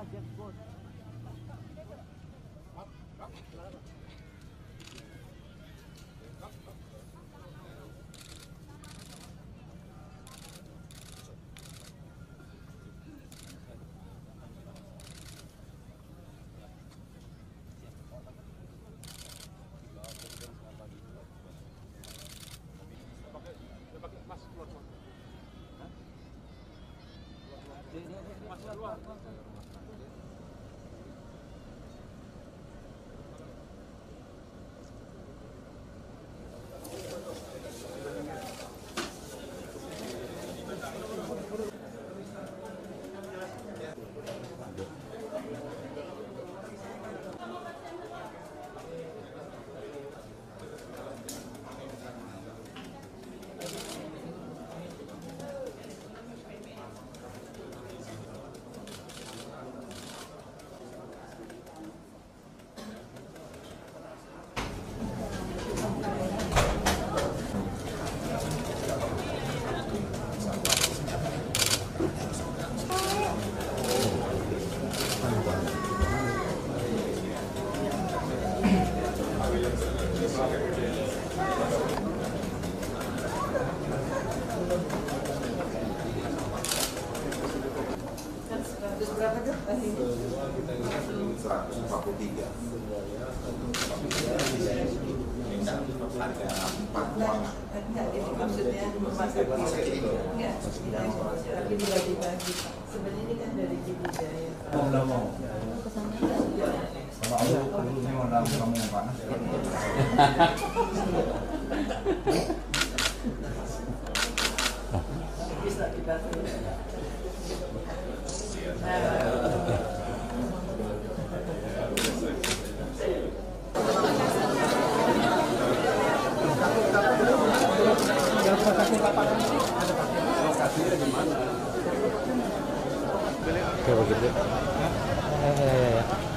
lah jackpot. Sebenarnya ini kan dari Cibijaya. Mau nggak mau? Oke begitu. Ya, ya, ya.